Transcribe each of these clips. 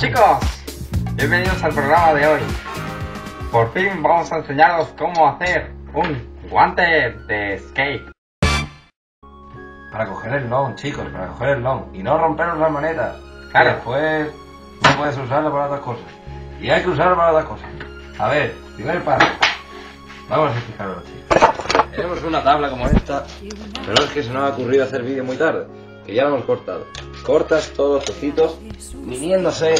chicos, bienvenidos al programa de hoy. Por fin vamos a enseñaros cómo hacer un guante de skate. Para coger el long, chicos, para coger el long. Y no romperos la moneda. Claro. Después no puedes usarlo para otras cosas. Y hay que usarlo para otras cosas. A ver, primer paso. Vamos a explicarlo chicos. Tenemos una tabla como esta, pero es que se nos ha ocurrido hacer vídeo muy tarde, que ya lo hemos cortado. Cortas todos los trocitos, viniéndose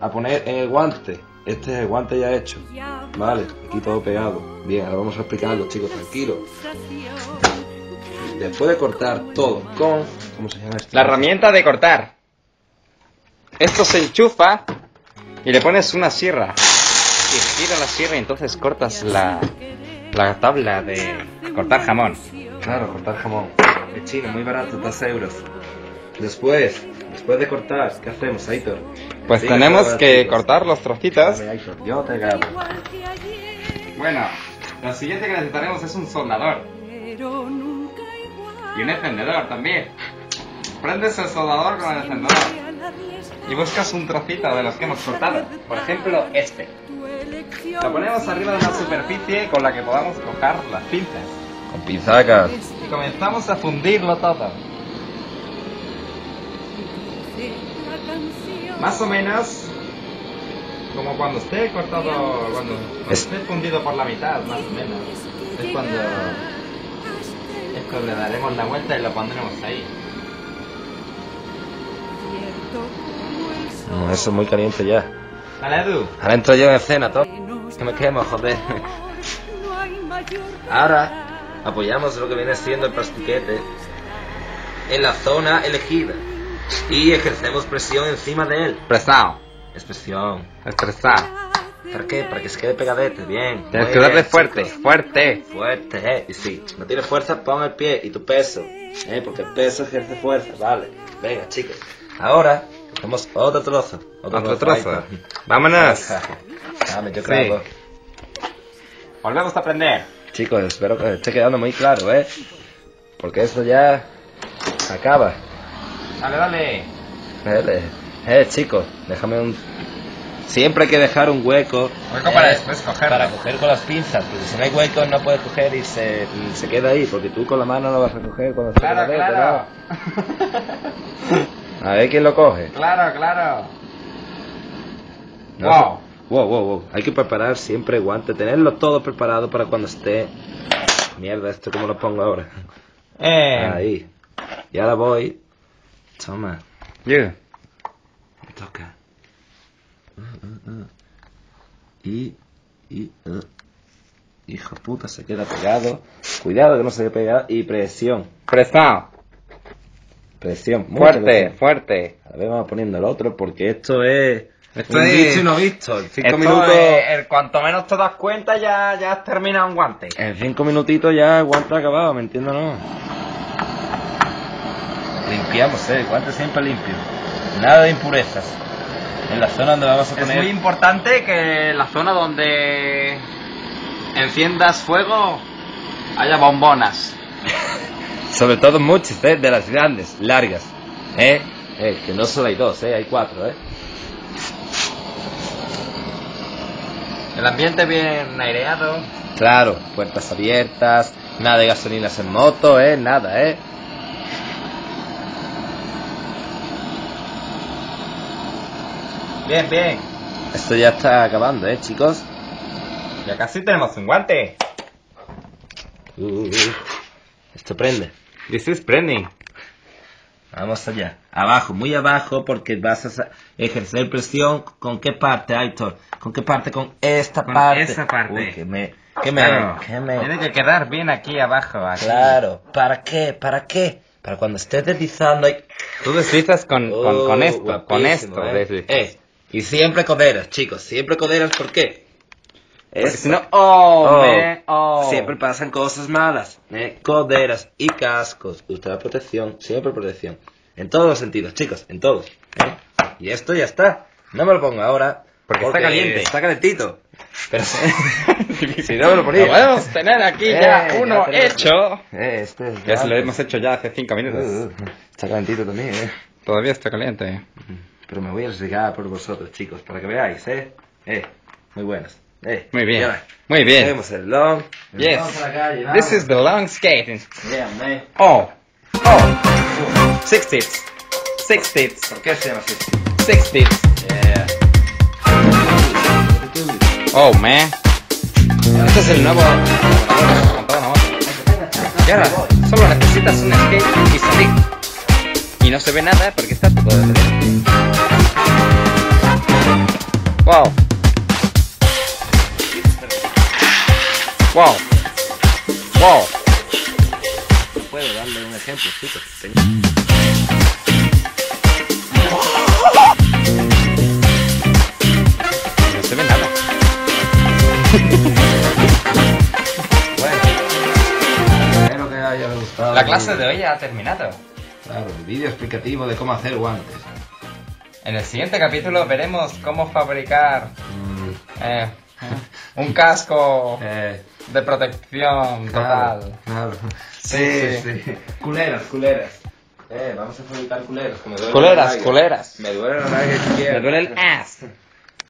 a poner en el guante. Este es el guante ya hecho. Vale, aquí todo pegado. Bien, ahora vamos a explicarlo, chicos, tranquilos. Después de cortar todo con... ¿Cómo se llama esto? La herramienta de cortar. Esto se enchufa y le pones una sierra. Y gira la sierra y entonces cortas la, la tabla de cortar jamón. Claro, cortar jamón. Es chino, muy barato, 2 euros. Después, después de cortar, ¿qué hacemos, Aitor? Pues Sí, tenemos que cortar los trocitos. Dale, Aitor, yo te grabo. Bueno, lo siguiente que necesitaremos es un soldador y un encendedor también. Prendes el soldador con el encendedor y buscas un trocito de los que hemos cortado. Por ejemplo, este. Lo ponemos arriba de una superficie con la que podamos coger las pinzas. Con pinzacas. Y comenzamos a fundirlo todo. Más o menos como cuando esté cortado, cuando, cuando Es- esté fundido por la mitad, más o menos. Es cuando, es cuando le daremos la vuelta y lo pondremos ahí. No, eso es muy caliente ya. Dale, Edu. Ahora entro yo en escena, todo. Que me quemo, joder. Ahora apoyamos lo que viene siendo el plastiquete en la zona elegida y ejercemos presión encima de él. Presado. Expresión. Estresado. ¿Para qué? Para que se quede pegadete, bien. Tienes que darle fuerte, chicos. fuerte. Fuerte, eh. Y si no tienes fuerza, pon el pie y tu peso. Eh, porque el peso ejerce fuerza, vale. Venga, chicos. Ahora, cogemos otro trozo. Otro trozo. ahí Vámonos. Dame, yo Sí. creo. Volvemos a aprender. Chicos, espero que esté quedando muy claro, ¿eh? Porque esto ya acaba. Dale, dale. Eh, eh, chicos, déjame un... Siempre hay que dejar un hueco. Hueco para después cogerlo. Para coger con las pinzas, porque si no hay hueco no puedes coger y se, y se queda ahí, porque tú con la mano no vas a coger cuando se Claro, queda claro. A ver quién lo coge. claro, claro. No Wow. Wow, wow, wow. Hay que preparar siempre guante, tenerlo todo preparado para cuando esté... Mierda, esto cómo lo pongo ahora. Eh. Ahí. Y ahora voy. Toma, me toca. Uh, uh, uh. Y, y, uh. Hijo de puta, se queda pegado. Cuidado que no se quede pegado. Y presión. Prestado. Presión. mucha Fuerte, presión. fuerte. A ver, vamos poniendo el otro porque esto es. Esto un es- visto y no visto. En cinco Esto, minutos. eh, el cuanto menos te das cuenta ya, ya has terminado un guante. En cinco minutitos ya el guante ha acabado, ¿me entiendes o no? Limpiamos, eh, el guante siempre limpio. Nada de impurezas. En la zona donde vamos a Es poner. muy importante que la zona donde enciendas fuego haya bombonas. Sobre todo muchas, eh, de las grandes, largas. Eh, eh, que no solo hay dos, eh, hay cuatro, eh. El ambiente bien aireado. Claro, puertas abiertas, nada de gasolinas en moto, eh, nada, eh. Bien, bien. Esto ya está acabando, eh, chicos. Ya casi tenemos un guante. Uh, uh, uh. Esto prende. This is Brenny. Vamos allá. Abajo, muy abajo, porque vas a ejercer presión. ¿Con qué parte, Aitor? ¿Con qué parte? Con esta Con parte. esa parte. Uy, que me... Que me... Claro. que me- Tiene que quedar bien aquí abajo. Aquí. Claro. ¿Para qué? ¿Para qué? Para cuando estés deslizando. Tú deslizas con, con, con Oh, esto, con esto. eh. deslizas. Eh, Y siempre coderas, chicos. Siempre coderas, ¿por qué? Porque Es- si no, oh, Oh, me- oh. Siempre pasan cosas malas. ¿eh? Coderas y cascos. Usted la protección, siempre protección. En todos los sentidos, chicos, en todos. ¿eh? Y esto ya está. No me lo pongo ahora. Porque está caliente. Está calentito. Pero si no me lo ponía. Lo podemos tener aquí Eh, ya ya uno tenemos. hecho. Eh, este es Ya se lo hemos hecho ya hace cinco minutos. Uh, uh, está calentito también, eh. Todavía está caliente. Pero me voy a arriesgar por vosotros, chicos, para que veáis, ¿eh? Eh, muy buenas. Eh, Muy bien. ya. Muy bien. Tenemos el long. el Yes. long para This is the long skating. Yeah, man. Oh. Oh. Six tips. Six tips. ¿Por qué se llama así? Six tips. Yeah. Oh, man. Este es el nuevo colaborador con todo amor. Y ahora, solo necesitas un skate y salir. Y no se ve nada porque está todo de dentro. Wow. Wow. Wow. Puedo darle un ejemplo, chicos. No se ve nada. Bueno. Espero que haya gustado. La clase de hoy ya ha terminado. Claro, el vídeo explicativo de cómo hacer guantes. En el siguiente capítulo veremos cómo fabricar Mm, eh, un casco eh, de protección claro, total. claro. Sí, Sí, sí. Culeras, culeras. Eh, vamos a fabricar culeras. que me duele Culeras, culeras. Me duele la izquierda. Me duele el ass.